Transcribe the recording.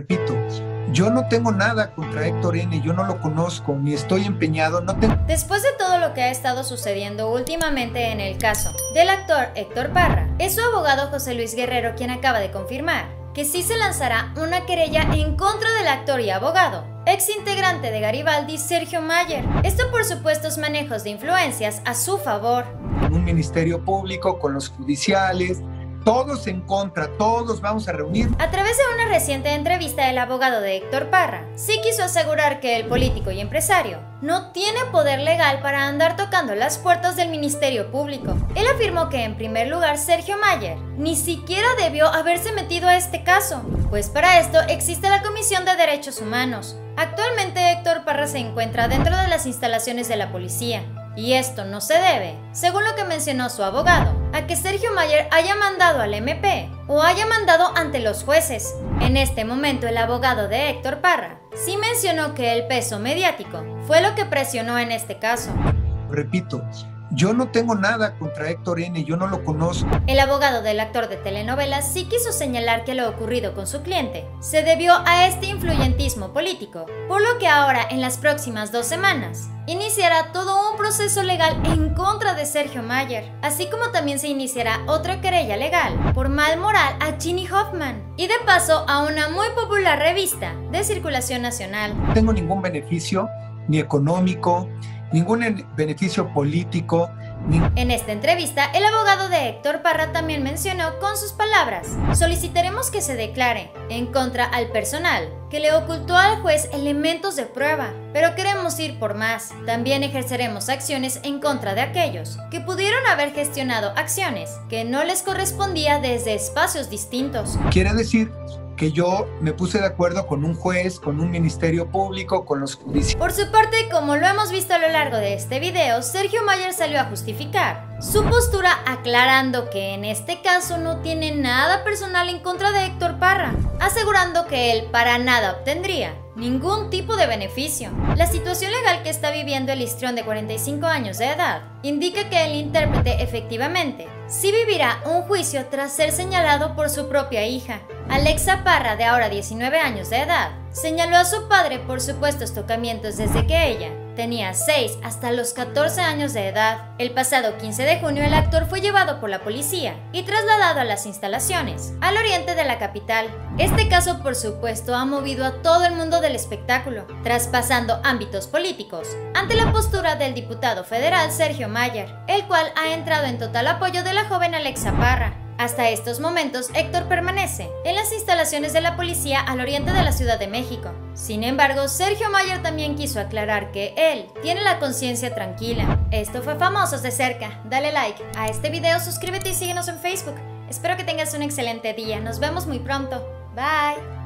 Repito, yo no tengo nada contra Héctor N., yo no lo conozco, ni estoy empeñado, no tengo... Después de todo lo que ha estado sucediendo últimamente en el caso del actor Héctor Parra, es su abogado José Luis Guerrero quien acaba de confirmar que sí se lanzará una querella en contra del actor y abogado, ex integrante de Garibaldi, Sergio Mayer. Esto por supuestos manejos de influencias a su favor. Un ministerio público con los judiciales, todos en contra, todos vamos a reunir. A través de una reciente entrevista, el abogado de Héctor Parra sí quiso asegurar que el político y empresario no tiene poder legal para andar tocando las puertas del Ministerio Público. Él afirmó que, en primer lugar, Sergio Mayer ni siquiera debió haberse metido a este caso, pues para esto existe la Comisión de Derechos Humanos. Actualmente Héctor Parra se encuentra dentro de las instalaciones de la policía, y esto no se debe, según lo que mencionó su abogado, a que Sergio Mayer haya mandado al MP o haya mandado ante los jueces. En este momento el abogado de Héctor Parra sí mencionó que el peso mediático fue lo que presionó en este caso. Repito, yo no tengo nada contra Héctor N., yo no lo conozco. El abogado del actor de telenovelas sí quiso señalar que lo ocurrido con su cliente se debió a este influyentismo político, por lo que ahora en las próximas dos semanas iniciará todo un proceso legal en contra de Sergio Mayer, así como también se iniciará otra querella legal por mal moral a Ginny Hoffman y de paso a una muy popular revista de circulación nacional. No tengo ningún beneficio ni económico, ningún beneficio político. En esta entrevista, el abogado de Héctor Parra también mencionó con sus palabras, solicitaremos que se declare en contra al personal que le ocultó al juez elementos de prueba, pero queremos ir por más. También ejerceremos acciones en contra de aquellos que pudieron haber gestionado acciones que no les correspondía desde espacios distintos. Quiere decir que yo me puse de acuerdo con un juez, con un ministerio público, con los judiciales. Por su parte, como lo hemos visto a lo largo de este video, Sergio Mayer salió a justificar su postura aclarando que en este caso no tiene nada personal en contra de Héctor Parra, asegurando que él para nada obtendría ningún tipo de beneficio. La situación legal que está viviendo el histrión de 45 años de edad indica que el intérprete efectivamente sí vivirá un juicio tras ser señalado por su propia hija. Alexa Parra, de ahora 19 años de edad, señaló a su padre por supuestos tocamientos desde que ella Tenía 6 hasta los 14 años de edad. El pasado 15 de junio el actor fue llevado por la policía y trasladado a las instalaciones, al oriente de la capital. Este caso por supuesto ha movido a todo el mundo del espectáculo, traspasando ámbitos políticos, ante la postura del diputado federal Sergio Mayer, el cual ha entrado en total apoyo de la joven Alexa Parra, hasta estos momentos, Héctor permanece en las instalaciones de la policía al oriente de la Ciudad de México. Sin embargo, Sergio Mayer también quiso aclarar que él tiene la conciencia tranquila. Esto fue Famosos de Cerca. Dale like a este video, suscríbete y síguenos en Facebook. Espero que tengas un excelente día. Nos vemos muy pronto. Bye.